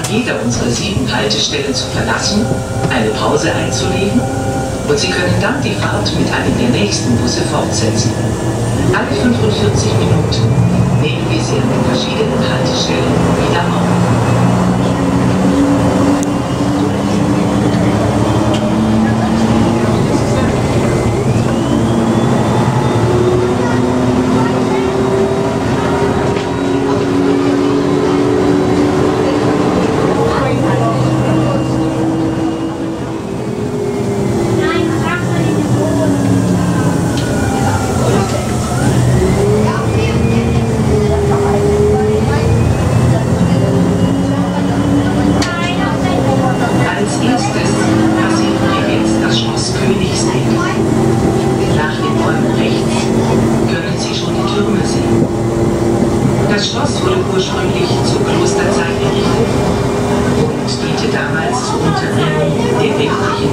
an jeder unserer sieben Haltestellen zu verlassen, eine Pause einzulegen und Sie können dann die Fahrt mit einem der nächsten Busse fortsetzen. Alle 45 Minuten nehmen wir Sie an den verschiedenen Haltestellen wieder auf.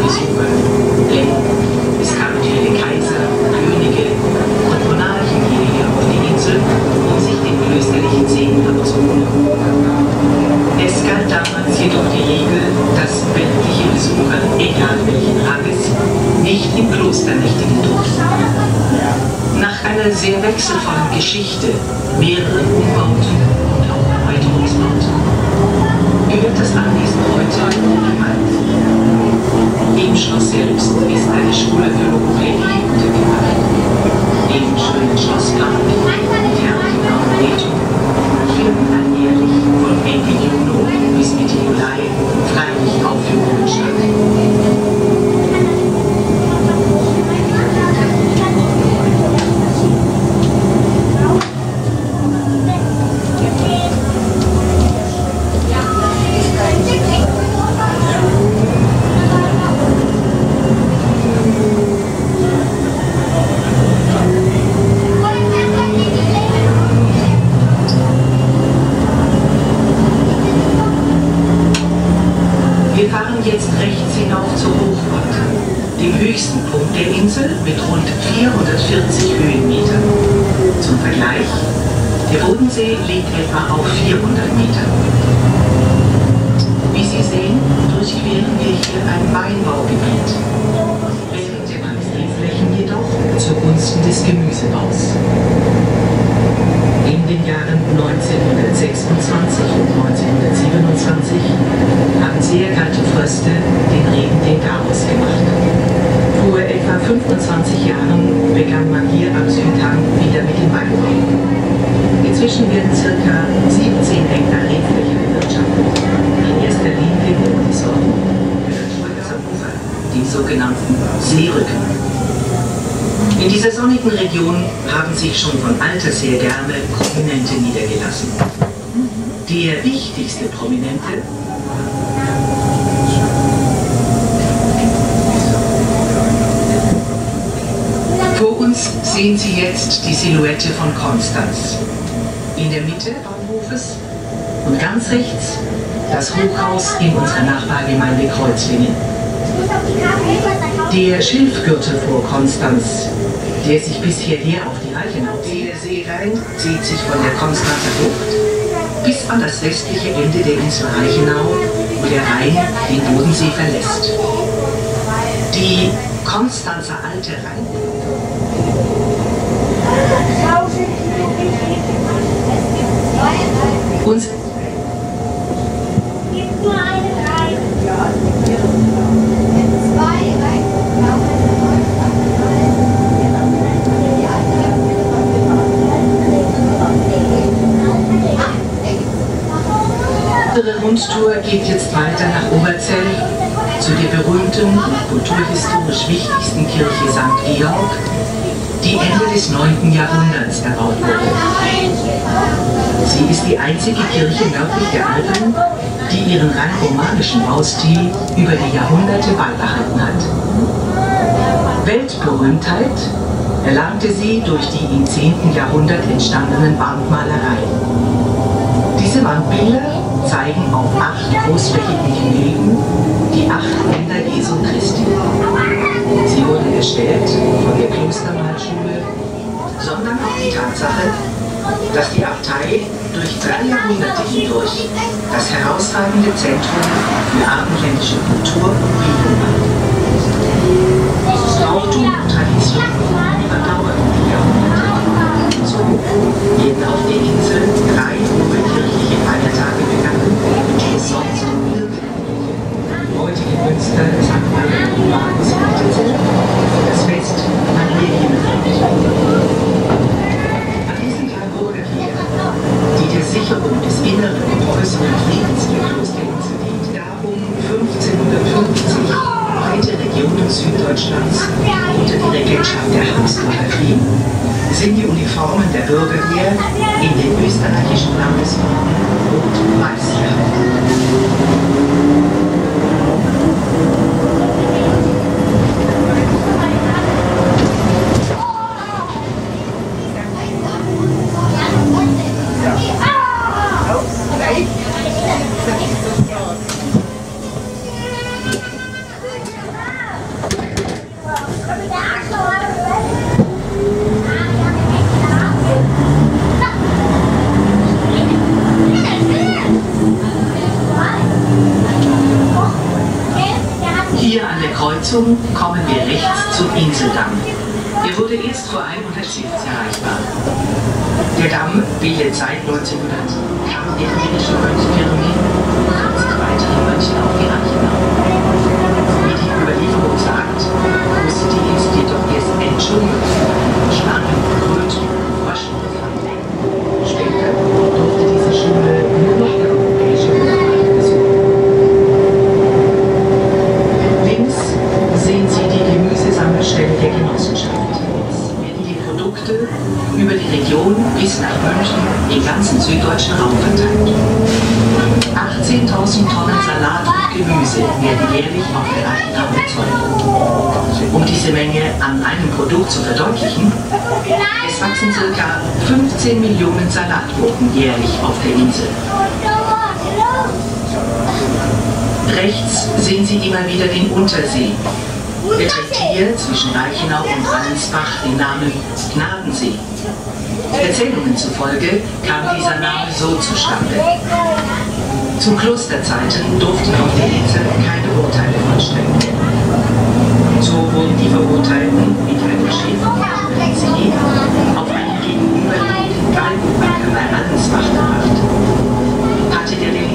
心配。Sogenannten Seerücken. In dieser sonnigen Region haben sich schon von alters her gerne Prominente niedergelassen. Der wichtigste Prominente Vor uns sehen Sie jetzt die Silhouette von Konstanz. In der Mitte Bahnhofes und ganz rechts das Hochhaus in unserer Nachbargemeinde Kreuzlingen. Der Schilfgürtel vor Konstanz, der sich bis hierher auf die Reichenau zieht, der Seerhein zieht sich von der Konstanzer Bucht bis an das westliche Ende der Insel Reichenau, wo der Rhein den Bodensee verlässt. Die Konstanzer Alte Rhein uns Gibt nur eine rein. Zwei rein. Unsere Rundtour geht jetzt weiter nach Oberzell zu der berühmten und kulturhistorisch wichtigsten Kirche St. Georg, die Ende des 9. Jahrhunderts erbaut wurde. Sie ist die einzige Kirche nördlich der Alpen, die ihren rein romanischen Baustil über die Jahrhunderte beibehalten hat. Weltberühmtheit erlangte sie durch die im 10. Jahrhundert entstandenen Wandmalereien. Diese Wandbilder zeigen auf acht großflächigen Gemälden die acht Wunder Jesu Christi. Sie wurden erstellt von der Klostermalschule, sondern auch die Tatsache, dass die Abtei durch drei Jahrhunderte hindurch das herausragende Zentrum für abendländische Kultur und Bildung war. Brauchtum und Tradition überdauerten die Jahrhunderte. Auf der Insel drei hohe kirchliche Feiertage begangen, die sonst nirgendwo Heute in Münster St. Marien richtete das Fest Maria Himmelfahrt. An diesem Tag wurde die der Sicherung des inneren und äußeren Friedens der Klosterinsel dient, darum 1550 weite Regionen Süddeutschlands unter die Regentschaft der Habsburger fielen, sind die Uniformen der Bürgerwehr in den österreichischen Landesfarben rot-weiß gehalten. Lord, take it. Gemüse werden jährlich auf der Reichenau erzeugt. Um diese Menge an einem Produkt zu verdeutlichen, es wachsen ca. 15 Millionen Salatgurken jährlich auf der Insel. Rechts sehen Sie immer wieder den Untersee. Er trägt hier zwischen Reichenau und Ransbach den Namen Gnadensee. Erzählungen zufolge kam dieser Name so zustande. Zu Klosterzeiten durften auf der Insel keine Urteile vollstrecken. So wurden die Verurteilten mit einem See auf einen gegenüberliegenden Galgenbanker bei Ransbach gebracht. Hatte der Delinquent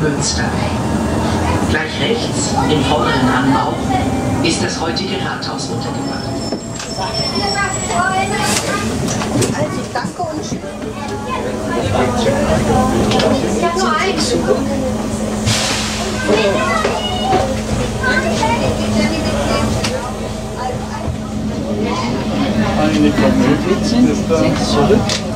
Münster. Gleich rechts, im vorderen Anbau, ist das heutige Rathaus untergebracht. Also danke und tschüss. Ich habe nur einen. Eine Kamel ist da zurück.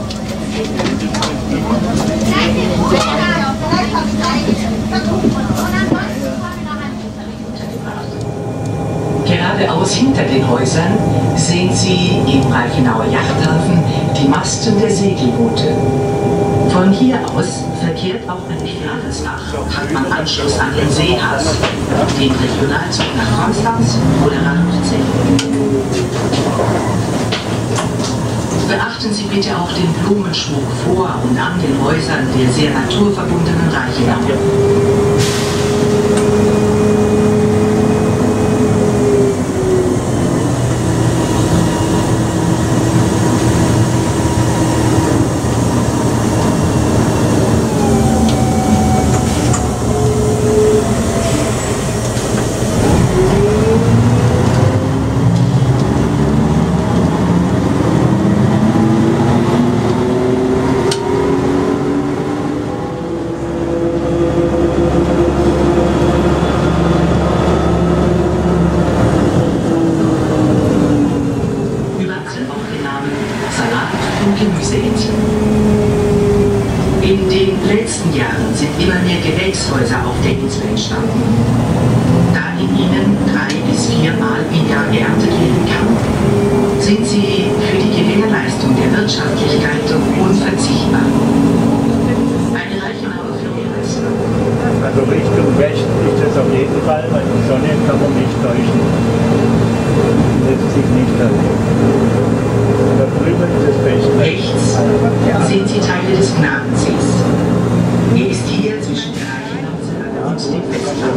Hinter den Häusern sehen Sie im Reichenauer Yachthafen die Masten der Segelboote. Von hier aus verkehrt auch ein Johannesbach, hat man Anschluss an den Seehaus, den Regionalzug nach Konstanz oder nach Nordsee. Beachten Sie bitte auch den Blumenschmuck vor und an den Häusern der sehr naturverbundenen Reichenau.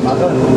また。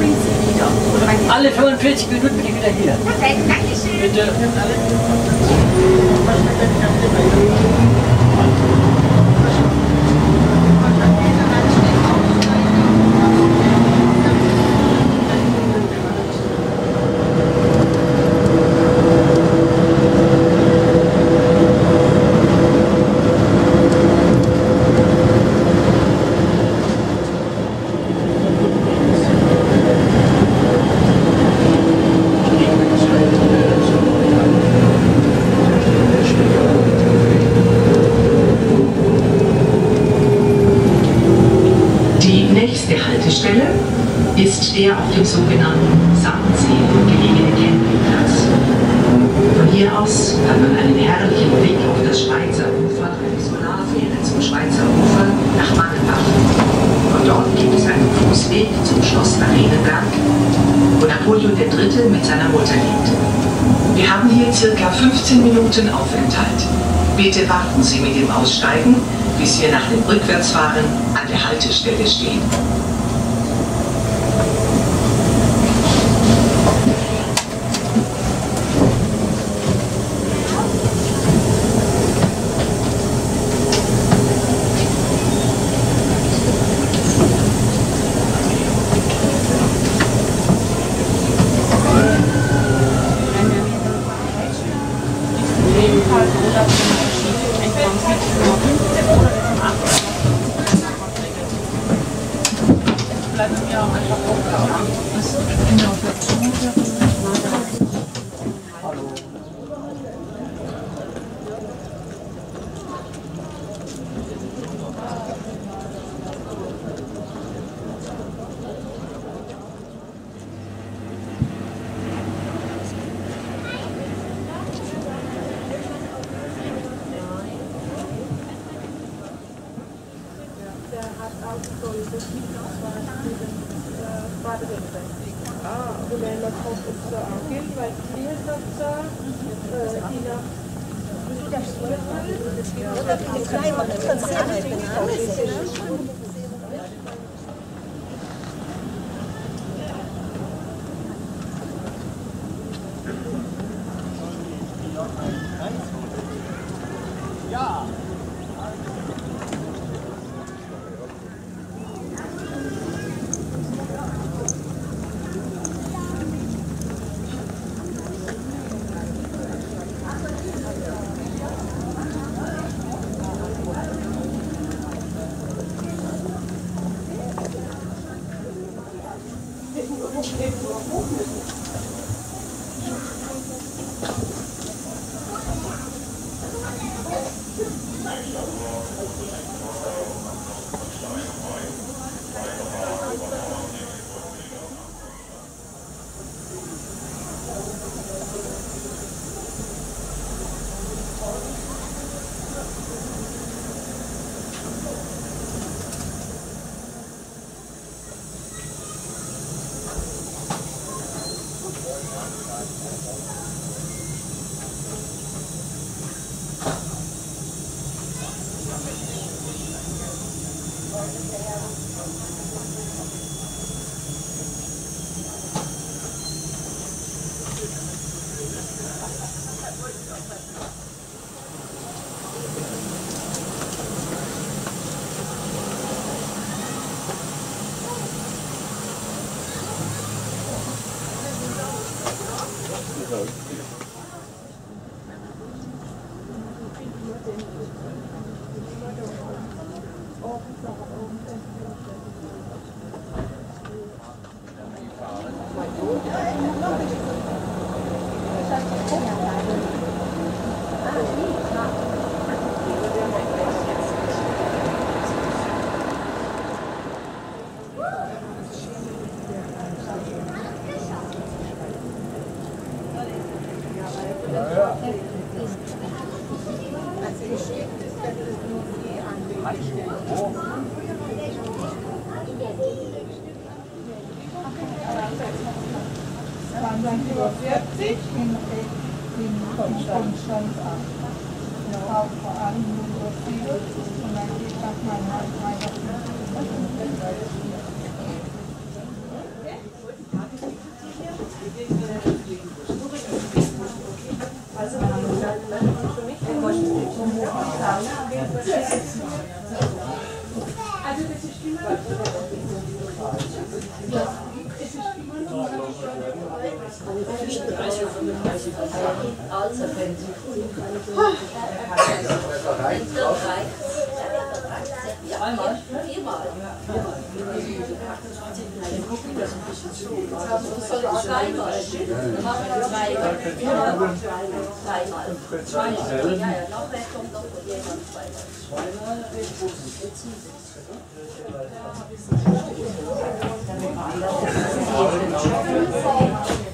bringe sie wieder. Alle 45 Minuten bin ich wieder hier. Perfekt, danke schön. Bitte. 15 Minuten Aufenthalt. Bitte warten Sie mit dem Aussteigen, bis wir nach dem Rückwärtsfahren an der Haltestelle stehen. Thank you. кухню, Auch vor allem über 40 und dann geht das mal halt weiter. Also, wenn Sie Zweimal? Viermal. Zweimal. Dann machen wir zweimal. Zweimal. Zweimal. Ja, ja, noch mehr kommt noch jemand zweimal. Meine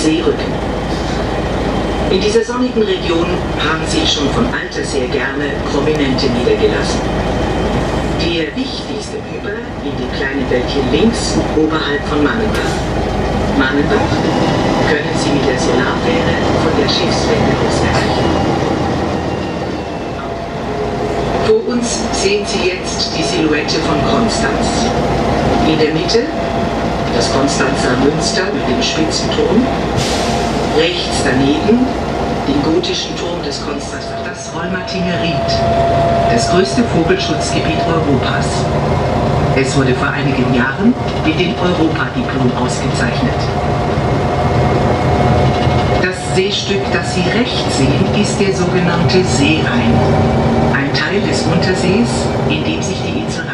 Seerücken. In dieser sonnigen Region haben sich schon von alters her gerne Prominente niedergelassen. Der wichtigste über in dem kleinen Wäldchen links oberhalb von Mannenbach. Mannenbach können Sie mit der Solarfähre von der Schiffswende aus erreichen. Vor uns sehen Sie jetzt die Silhouette von Konstanz. In der Mitte das Konstanzer Münster mit dem spitzen Turm. Rechts daneben den gotischen Turm des Konstanzer, das Rheumatinger Ried, das größte Vogelschutzgebiet Europas. Es wurde vor einigen Jahren mit dem Europadiplom ausgezeichnet. Das Seestück, das Sie rechts sehen, ist der sogenannte Seerhein. Ein Teil des Untersees, in dem sich die Insel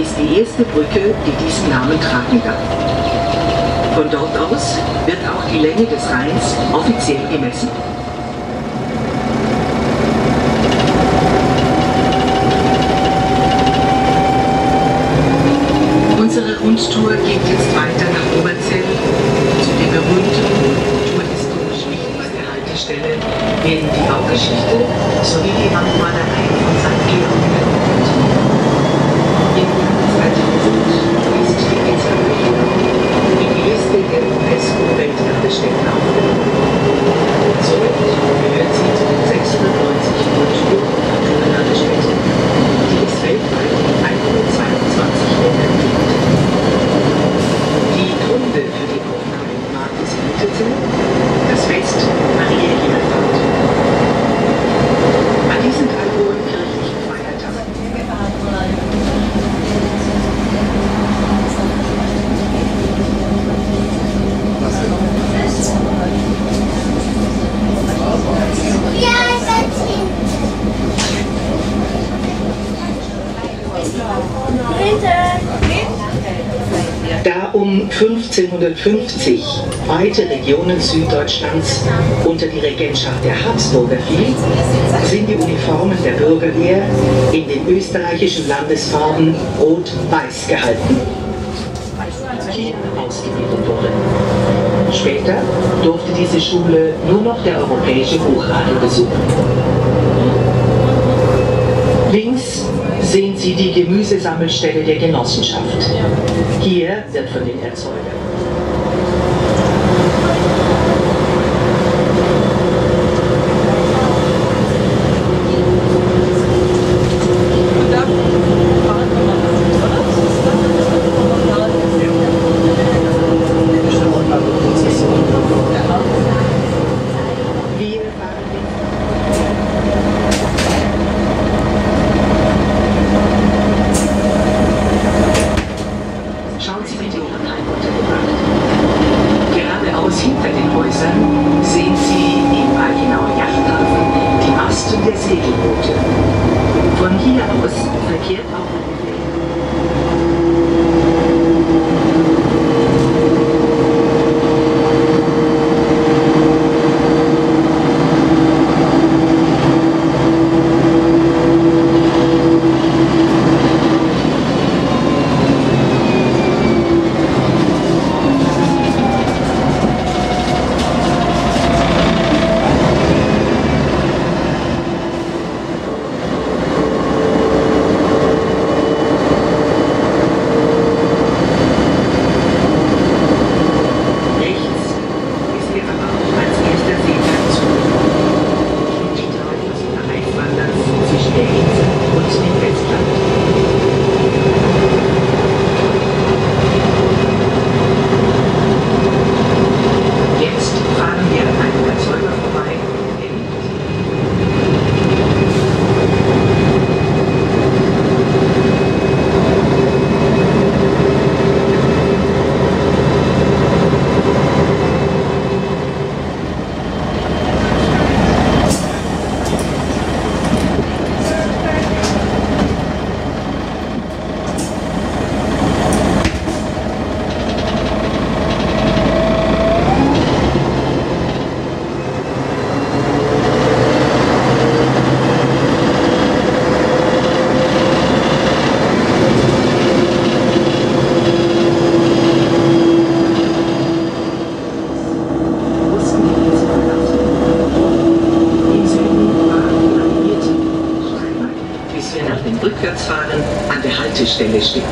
ist die erste Brücke, die diesen Namen tragen darf. Von dort aus wird auch die Länge des Rheins offiziell gemessen. Unsere Rundtour geht jetzt weiter nach Oberzell zu der berühmten touristisch wichtigsten Haltestelle, in die Baugeschichte sowie die Wandmalerei von St. Georg erkundet. Im Jahr 2000 ist die Insel Reichenau in die Liste der UNESCO-Welterbestätten aufgenommen. Somit gehört sie zu den 690 Kultur- und Naturerbestätten, die es weltweit in 122 Ländern gibt. Die Gründe für die Aufnahme im Marktes lautete das Fest Maria Himmelfahrt. An diesen drei hohen kirchlichen Feiertagen Da um 1550 weite Regionen Süddeutschlands unter die Regentschaft der Habsburger fiel, sind die Uniformen der Bürgerwehr in den österreichischen Landesfarben rot-weiß gehalten. Ausgebildet wurde. Später durfte diese Schule nur noch der europäische Hochadel besuchen. Links sehen Sie die Gemüsesammelstelle der Genossenschaft. Hier wird von den Erzeugern Rückwärtsfahren an der Haltestelle stehen.